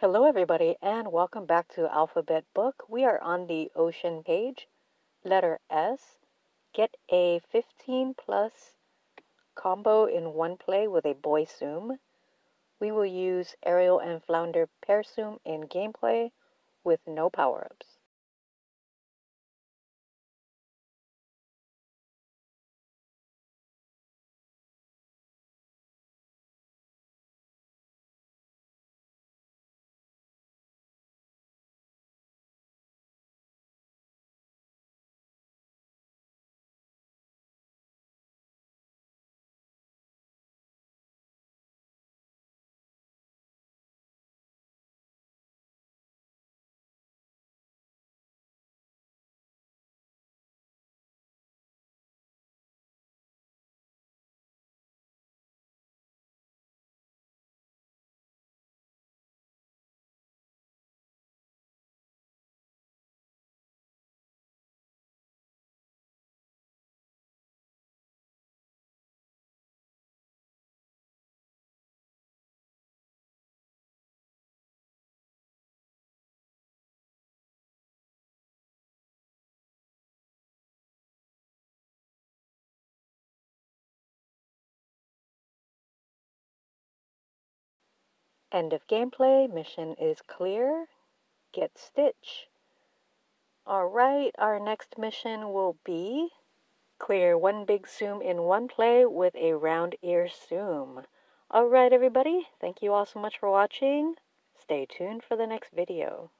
Hello everybody and welcome back to Alphabet Book. We are on the ocean page, letter S. Get a 15 plus combo in one play with a boy tsum. We will use Ariel and Flounder pair tsum in gameplay with no power-ups. End of gameplay. Mission is clear. Get Stitch. Alright, our next mission will be clear one big tsum in one play with a round ear tsum. Alright everybody, thank you all so much for watching. Stay tuned for the next video.